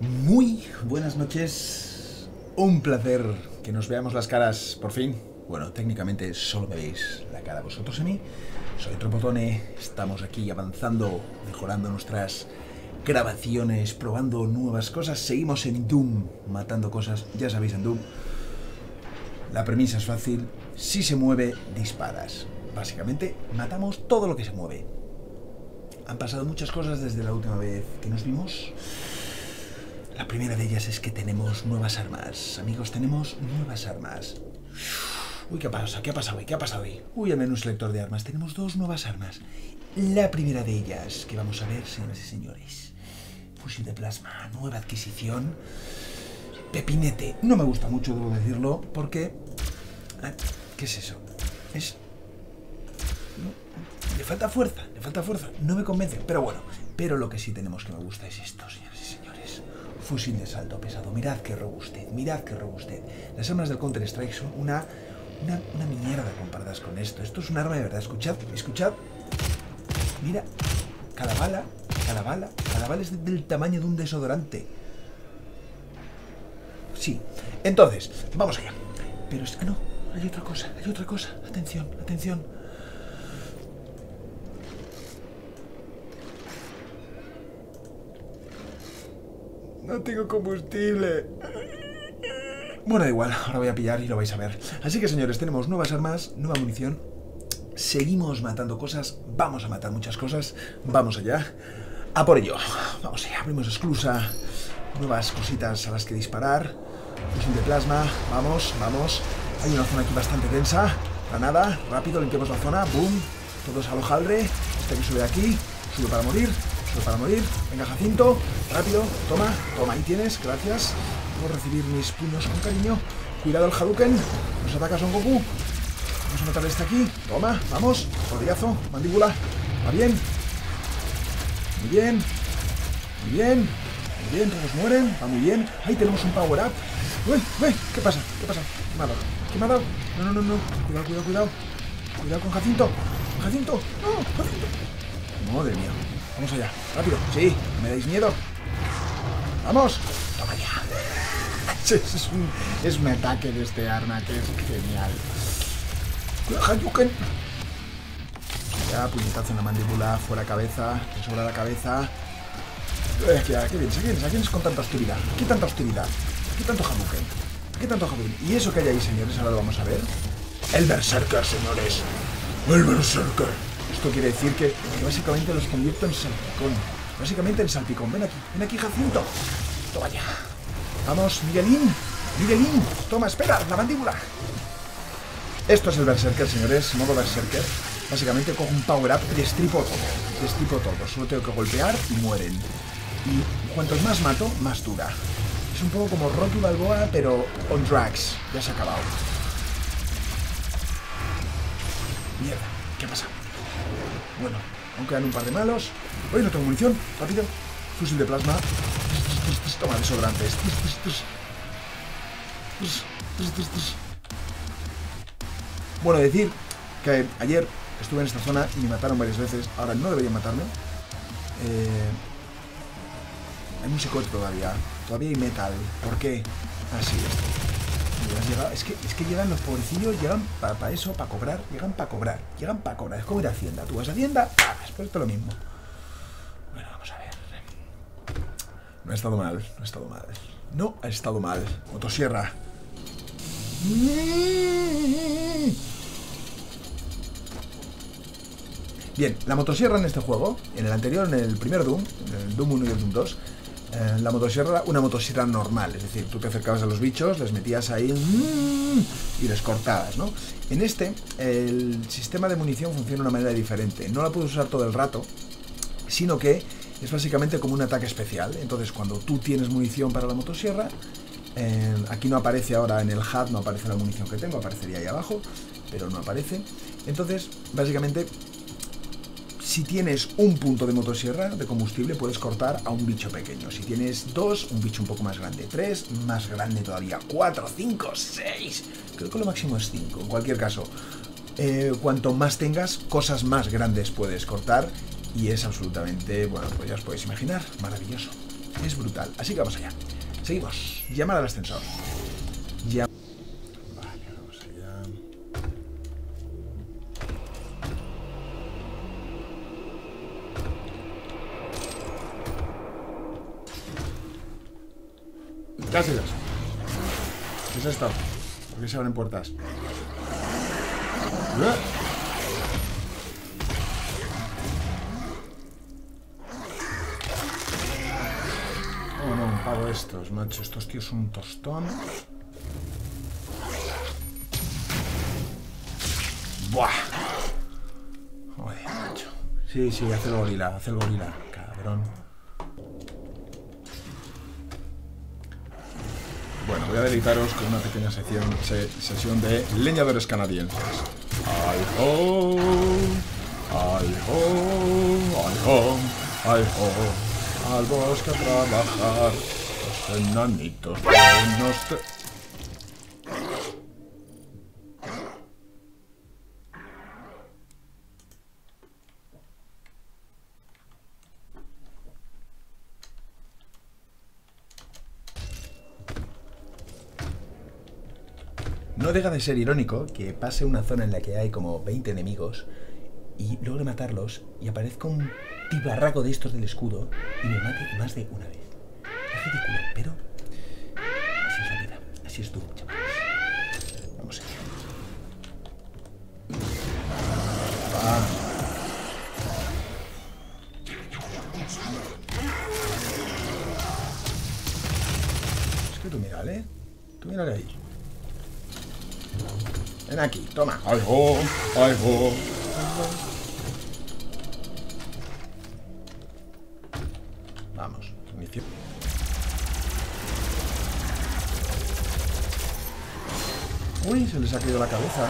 Muy buenas noches. Un placer que nos veamos las caras por fin. Bueno, técnicamente solo me veis la cara vosotros y mí. Soy Tropotone, estamos aquí avanzando, mejorando nuestras grabaciones, probando nuevas cosas. Seguimos en Doom, matando cosas, ya sabéis en Doom. La premisa es fácil, si se mueve, disparas. Básicamente, matamos todo lo que se mueve. Han pasado muchas cosas desde la última vez que nos vimos. La primera de ellas es que tenemos nuevas armas. Amigos, tenemos nuevas armas. Uy, ¿qué pasa? ¿Qué ha pasado hoy? ¿Qué ha pasado hoy? Uy, al menos selector de armas. Tenemos dos nuevas armas. La primera de ellas, que vamos a ver, señoras y señores. Fusil de plasma, nueva adquisición. Pepinete. No me gusta mucho, debo decirlo, porque... ¿Qué es eso? Es... le falta fuerza, le falta fuerza. No me convence, pero bueno. Pero lo que sí tenemos que me gusta es esto, señores. Fusil de salto pesado. Mirad qué robustez, mirad qué robustez. Las armas del Counter-Strike son una, una, una mierda comparadas con esto. Esto es un arma de verdad. Escuchad, escuchad. Mira, cada bala, cada bala, cada bala es del tamaño de un desodorante. Sí. Entonces, vamos allá. Pero es que no, hay otra cosa, hay otra cosa. Atención, atención. No tengo combustible. Bueno, da igual, ahora voy a pillar y lo vais a ver. Así que señores, tenemos nuevas armas, nueva munición. Seguimos matando cosas, vamos a matar muchas cosas. Vamos allá. A por ello. Vamos allá, abrimos esclusa. Nuevas cositas a las que disparar. Fusil de plasma, vamos, vamos. Hay una zona aquí bastante densa. Granada, rápido, limpiamos la zona. Boom. Todos al hojaldre. Este que sube aquí. Sube para morir. Sube para morir. Venga, Jacinto. Rápido. Toma. Toma. Ahí tienes. Gracias. Puedo recibir mis puños con cariño. Cuidado el Hadouken. Nos ataca Son Goku. Vamos a matarle este aquí. Toma. Vamos. Rodillazo. Mandíbula. Va bien. Muy bien. Muy bien. Muy bien. Todos mueren. Va muy bien. Ahí tenemos un power up. Uy, uy, ¿qué pasa? ¿Qué pasa? ¿Qué me ha dado? ¿Qué me ha dado? No, no, no, no. Cuidado, cuidado, cuidado. Cuidado con Jacinto. Jacinto. No, Jacinto. Madre mía. Vamos allá. Rápido. Sí, ¿me dais miedo? Vamos. Toma ya. Es, un, es un ataque de este arma que es genial. Hadouken. Ya, puñetazo en la mandíbula, fuera cabeza, me sobra la cabeza. ¿Qué, qué vienes? ¿A quién, ¿A quién es con tanta hostilidad? ¿Qué tanta hostilidad? ¿Qué tanto Hadouken? ¿Qué tanto Hadouken? ¿Y eso que hay ahí, señores? Ahora lo vamos a ver. El Berserker, señores. El Berserker. Esto quiere decir que, básicamente los convierto en salpicón. Básicamente en salpicón. Ven aquí, ven aquí, Jacinto. Toma ya. Vamos, Miguelín. Miguelín. Toma, espera, la mandíbula. Esto es el Berserker, señores. Modo Berserker. Básicamente cojo un power up, destripo todo. Destripo todo. Solo tengo que golpear y mueren. Y cuantos más mato, más dura. Es un poco como Rocky Balboa, pero on drugs. Ya se ha acabado. Mierda, ¿qué pasa? Bueno, aún quedan un par de malos. Hoy no tengo munición. Rápido. Fusil de plasma. Toma desodorantes. Bueno, decir que ayer estuve en esta zona y me mataron varias veces. Ahora no deberían matarme. Eh, hay musicote todavía. Todavía hay metal. ¿Por qué? Así es. Es que, es que llegan los pobrecillos, llegan para eso, para cobrar. Llegan para cobrar. Llegan para cobrar. Es como ir a Hacienda. Tú vas a Hacienda, pagas. Pues lo mismo. Bueno, vamos a ver. No ha estado mal. No ha estado mal. No ha estado mal. Motosierra. Bien, la motosierra en este juego, en el anterior, en el primer Doom, en el Doom 1 y el Doom 2, eh, la motosierra, una motosierra normal, es decir, tú te acercabas a los bichos, les metías ahí y les cortabas, ¿no? En este, el sistema de munición funciona de una manera diferente. No la puedes usar todo el rato, sino que es básicamente como un ataque especial. Entonces, cuando tú tienes munición para la motosierra, eh, aquí no aparece ahora en el HUD, no aparece la munición que tengo, aparecería ahí abajo, pero no aparece. Entonces, básicamente, si tienes un punto de motosierra de combustible, puedes cortar a un bicho pequeño. Si tienes dos, un bicho un poco más grande. Tres, más grande todavía. Cuatro, cinco, seis. Creo que lo máximo es cinco. En cualquier caso, eh, cuanto más tengas, cosas más grandes puedes cortar. Y es absolutamente, bueno, pues ya os podéis imaginar, maravilloso. Es brutal. Así que vamos allá. Seguimos. Llamar al ascensor. Vale, vamos allá. ¿Qué es esto? ¿Por qué se abren puertas? ¿Eh? Pago estos, macho. Estos tíos son un tostón. Buah. Joder, macho. Sí, sí, hace el gorila, hace el gorila. Cabrón. Bueno, voy a deleitaros con una pequeña sección, se- sesión de leñadores canadienses. ¡Ay, ho! ¡Ay, ho! ¡Ay, ho! ¡Ay, ho! Al bosque a trabajar, los enanitos buenos No deja de ser irónico que pase una zona en la que hay como 20 enemigos y logre matarlos y aparezca un tibarraco de estos del escudo y me mate más de una vez. Es ridículo, pero así es la vida, así es tú, chavales. Vamos allá. Es que tú mírale, tú mírale ahí. Toma. ¡Ay, ho! ¡Ay, ho! Vamos, inicio. Uy, se les ha caído la cabeza.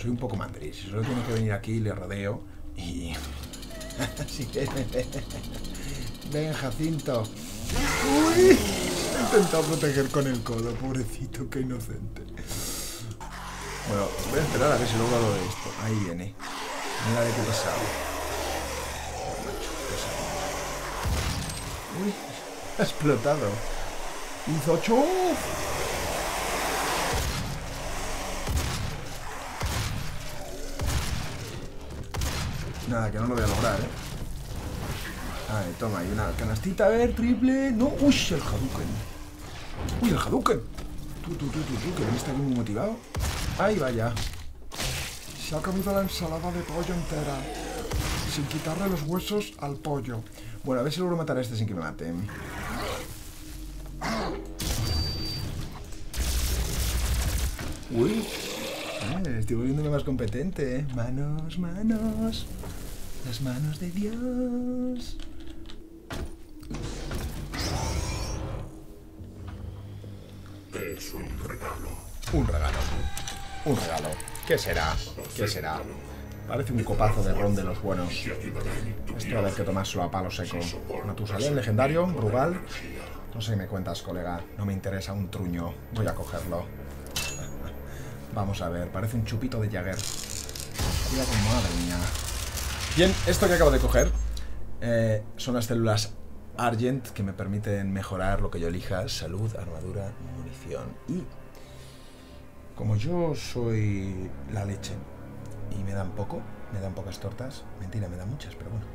Soy un poco mandril. Si solo tiene que venir aquí, le rodeo y... Así que... Ven, Jacinto. Uy, he intentado proteger con el codo, pobrecito, qué inocente. Bueno, voy a esperar a ver si logro lo de esto. Ahí viene. Mira de qué pesado. Uy, ha explotado. Hizo chuf. Nada, que no lo voy a lograr, ¿eh? Ay, toma, y una canastita, a ver, triple. No, uy, el Hadouken. Uy, el Hadouken. Tú, tú, tú, tú, tú, que aquí muy motivado. Ahí vaya. Se ha comido la ensalada de pollo entera. Sin quitarle los huesos al pollo. Bueno, a ver si logro matar a este sin que me mate. Uy. Eh, estoy volviéndome más competente. ¿eh? Manos, manos. Las manos de Dios. Es un regalo. Un regalo. Un regalo. ¿Qué será? ¿Qué será? Parece un copazo de ron de los buenos. Esto va a haber que tomárselo a palo seco. Matusalén legendario, Rugal. No sé qué me cuentas, colega. No me interesa un truño. Voy a cogerlo. Vamos a ver, parece un chupito de Jagger. Madre mía. Bien, esto que acabo de coger eh, son las células Argent que me permiten mejorar lo que yo elija: salud, armadura, munición. Y como yo soy la leche y me dan poco, me dan pocas tortas, mentira, me dan muchas, pero bueno.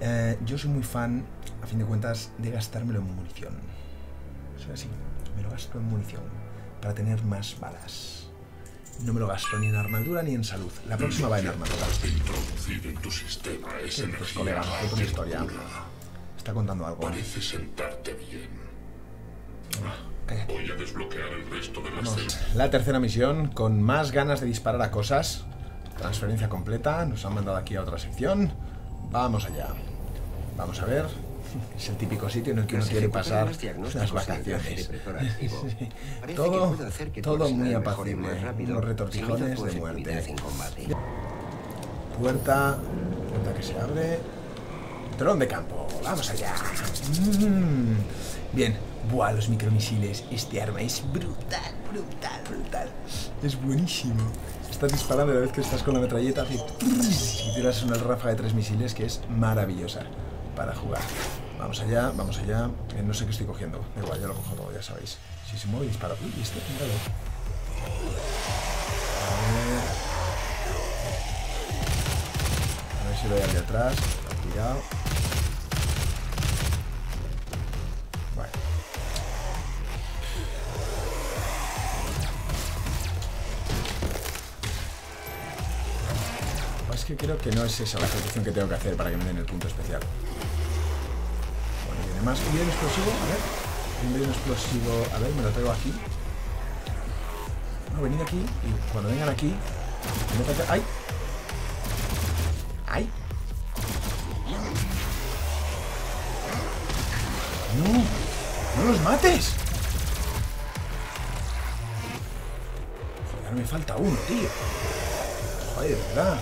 Eh, yo soy muy fan, a fin de cuentas, de gastármelo en munición. Soy así, me lo gasto en munición para tener más balas. No me lo gasto ni en armadura ni en salud. La próxima va en armadura. Introducir en tu sistema esa Sí, pues colega, una historia. Está contando algo. Parece sentarte bien. Cállate. Voy a desbloquear el resto de las. La tercera misión, con más ganas de disparar a cosas. Transferencia completa. Nos han mandado aquí a otra sección. Vamos allá. Vamos a ver. Es el típico sitio en el que uno quiere pasar unas vacaciones. Sí. Todo, todo muy apacible. Unos retortijones de muerte. Puerta, puerta que se abre. Dron de campo. Vamos allá. Mm. Bien. Buah, los micromisiles. Este arma es brutal, brutal, brutal. Es buenísimo. Estás disparando y a la vez que estás con la metralleta hace... Y tiras una ráfaga de tres misiles que es maravillosa para jugar. Vamos allá, vamos allá. Eh, no sé qué estoy cogiendo. Da igual, ya lo cojo todo, ya sabéis. Si se mueve, dispara. Uy, este, míralo. A ver. A ver si lo hay al de atrás. Tirado. Bueno. Es que creo que no es esa la ejecución que tengo que hacer para que me den el punto especial. Bueno, viene más. ¿Un explosivo? A ver. Un bien explosivo. A ver, me lo traigo aquí. No, venid aquí y cuando vengan aquí. ¡Ay! ¡Ay! ¡No! ¡No los mates! Joder, me falta uno, tío. Joder, de verdad.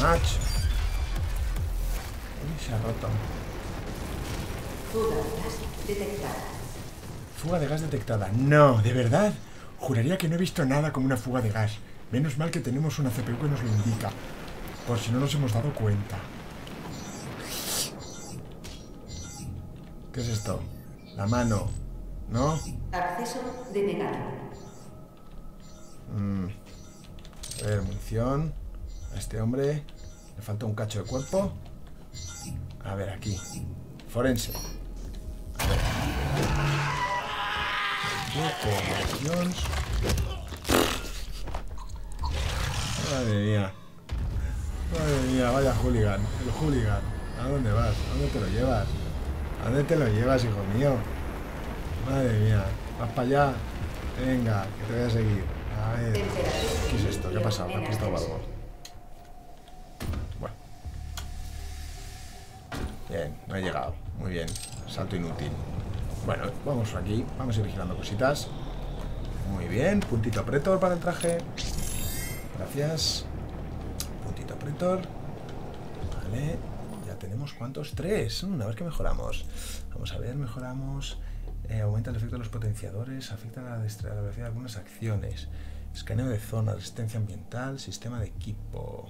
Match. Uy, se ha roto. Fuga de gas detectada. Fuga de gas detectada. No, de verdad. Juraría que no he visto nada como una fuga de gas. Menos mal que tenemos una CPU que nos lo indica. Por si no nos hemos dado cuenta. ¿Qué es esto? La mano. ¿No? Acceso denegado. A ver, munición. A este hombre le falta un cacho de cuerpo. A ver, aquí. Forense. A ver. Locomoción. Madre mía. Madre mía, vaya hooligan. El hooligan. ¿A dónde vas? ¿A dónde te lo llevas? ¿A dónde te lo llevas, hijo mío? Madre mía. Vas para allá. Venga, que te voy a seguir. A ver. ¿Qué es esto? ¿Qué ha pasado? ¿Me ha ascenso. algo? Bien, no he llegado. Muy bien. Salto inútil. Bueno, vamos aquí. Vamos a ir vigilando cositas. Muy bien. Puntito pretor para el traje. Gracias. Puntito pretor. Vale. Ya tenemos cuántos? Tres. Mm, a ver qué mejoramos. Vamos a ver, mejoramos. eh, aumenta el efecto de los potenciadores. Afecta la, la velocidad de algunas acciones. Escaneo de zona, resistencia ambiental, sistema de equipo.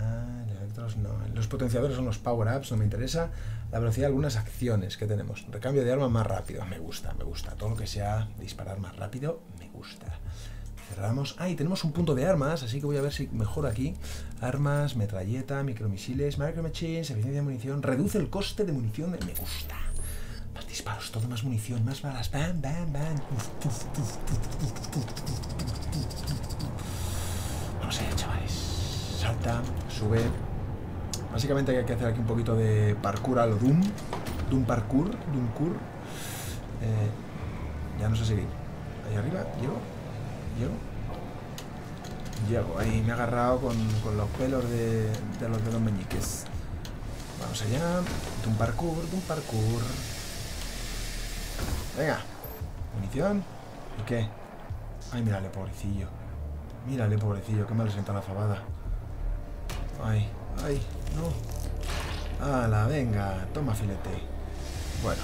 Ah, el electros no. Los potenciadores son los power-ups, no me interesa. La velocidad de algunas acciones que tenemos. Recambio de arma más rápido. Me gusta, me gusta. Todo lo que sea disparar más rápido, me gusta. Cerramos. Ah, y tenemos un punto de armas, así que voy a ver si mejoro aquí. Armas, metralleta, micromisiles, micromachines, eficiencia de munición. Reduce el coste de munición. Me gusta. Más disparos, todo más munición, más balas. Bam, bam, bam. Vamos allá, chavales. Salta, sube. Básicamente hay que hacer aquí un poquito de parkour a lo Doom. Doom parkour, Doom cur. Eh, ya no sé seguir. Ahí arriba, llego. Llego. Llego. Ahí me he agarrado con, con los pelos de, de los dedos meñiques. Vamos allá. Doom parkour, Doom parkour. Venga. Munición. ¿Y qué? Ay, mírale, pobrecillo. Mírale, pobrecillo, qué mal le sienta la fabada. Ay, ay, no. Ala, venga, toma filete. Bueno.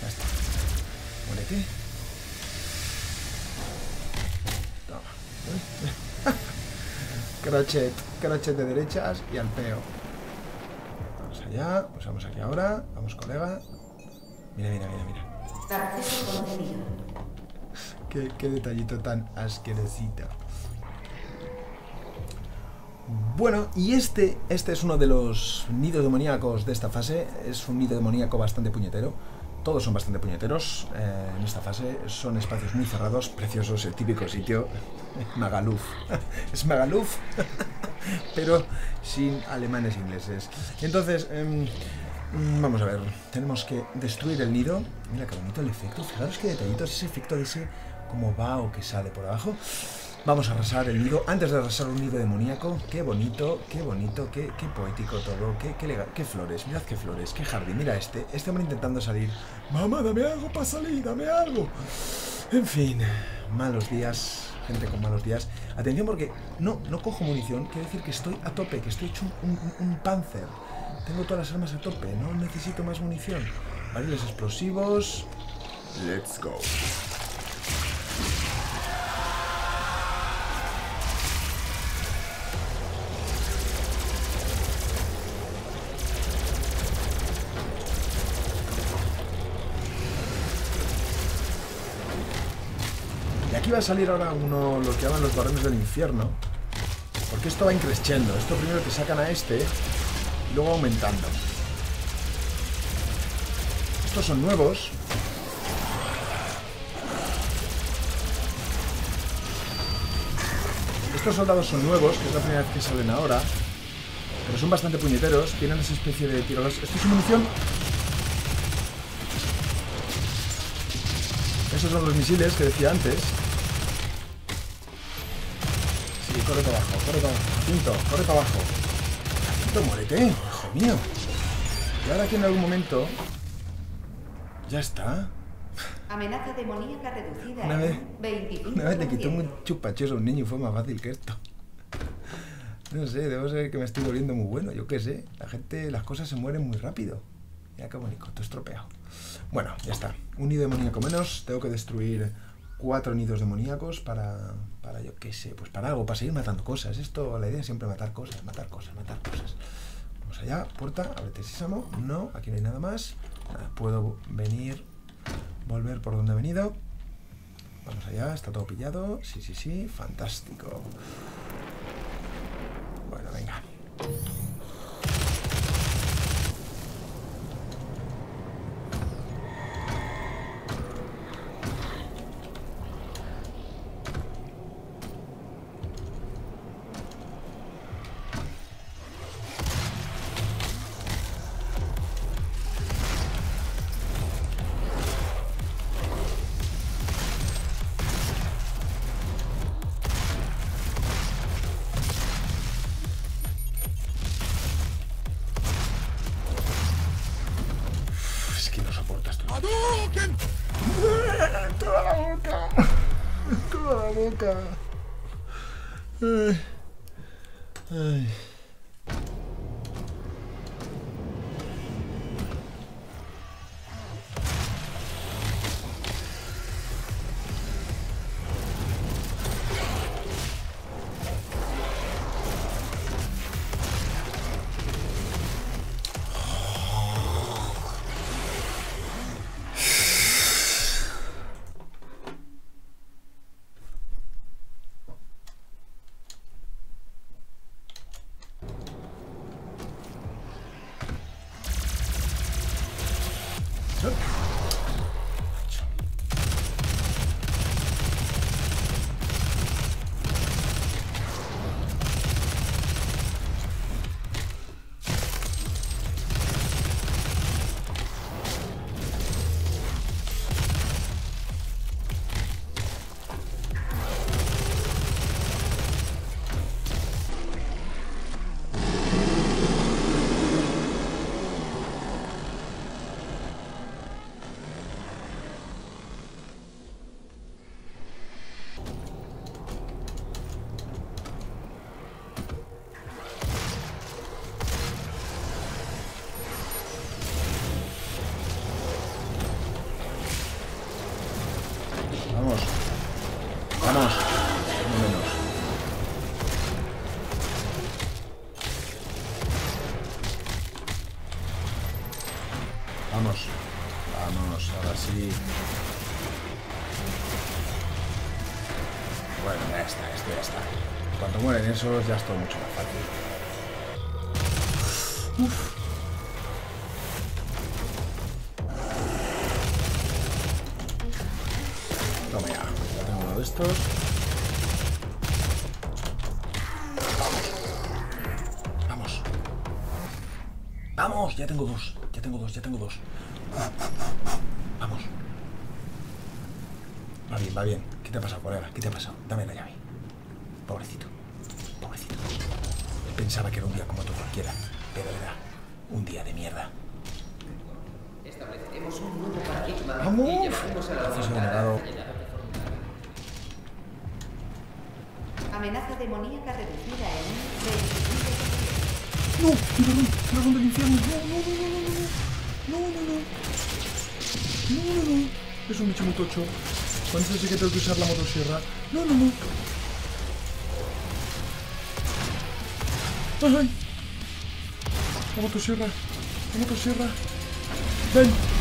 Ya está. Muérete. Toma. crochet, crochet de derechas y al peo. Vamos allá, usamos aquí ahora. Vamos, colega. Mira, mira, mira, mira. Qué, qué detallito tan asquerosito. Bueno, y este, este es uno de los nidos demoníacos de esta fase. Es un nido demoníaco bastante puñetero. Todos son bastante puñeteros eh, en esta fase. Son espacios muy cerrados, preciosos, el típico sitio. Magaluf. es Magaluf, pero sin alemanes e ingleses. Entonces, em, mm, vamos a ver. Tenemos que destruir el nido. Mira qué bonito el efecto. Fijaros qué detallitos, ese efecto de ese como va o que sale por abajo. Vamos a arrasar el nido. Antes de arrasar un nido demoníaco, qué bonito, qué bonito, qué, poético todo, qué, qué, lega- qué flores, mirad qué flores, qué jardín. Mira este, este hombre intentando salir. Mamá, dame algo para salir, dame algo. En fin, malos días, gente con malos días. Atención porque no, no cojo munición, quiere decir que estoy a tope, que estoy hecho un, un, panzer. Tengo todas las armas a tope, no necesito más munición. Barriles explosivos. Let's go. Aquí va a salir ahora uno, lo que llaman los barrones del infierno. Porque esto va increciendo. Esto primero te sacan a este y luego aumentando. Estos son nuevos. Estos soldados son nuevos, que es la primera vez que salen ahora. Pero son bastante puñeteros. Tienen esa especie de tiros. Esto es munición. Esos son los misiles que decía antes. Corre para abajo, corre para abajo. Jacinto, corre para abajo. Jacinto, muérete, hijo mío. Y ahora aquí en algún momento... Ya está. Amenaza demoníaca reducida Una vez- en 25%. Una vez le quitó un chupachoso un niño y fue más fácil que esto. No sé, debo ser que me estoy volviendo muy bueno, yo qué sé. La gente, las cosas se mueren muy rápido. Mira qué bonito, todo estropeado. Bueno, ya está. Un nido demoníaco menos. Tengo que destruir cuatro nidos demoníacos para, para yo qué sé, pues para algo, para seguir matando cosas. Esto, la idea es siempre matar cosas, matar cosas, matar cosas. Vamos allá, puerta, ábrete sésamo. No, aquí no hay nada más. Puedo venir, volver por donde he venido. Vamos allá, está todo pillado. Sí, sí, sí, fantástico. Bueno, venga. Es que no soporto esto. Toda la boca. Toda la boca. Ay. Ay. Huh? Esos ya es todo mucho más fácil. Toma ya, ya tengo uno de estos. Vamos. Vamos. Vamos, ya tengo dos. Ya tengo dos, ya tengo dos. Vamos. Va bien, va bien. ¿Qué te ha pasado, colega? ¿Qué te ha pasado? Dame la llave. Pensaba que era un día como otro cualquiera. Pero era un día de mierda. Estableceremos un nuevo paradigma ¡Vamos! y llevaremos a la humanidad. Amenaza demoníaca reducida en un 25%. ¡No! ¡Mi dragón! ¡Dragón del infierno! ¡No, no, no, no, no! ¡No, no, no! ¡No, no, no! Es un bicho muy tocho. Cuando sé que tengo que usar la motosierra. ¡No, no, no! ¡Ay! Motosierra. Motosierra. Ven.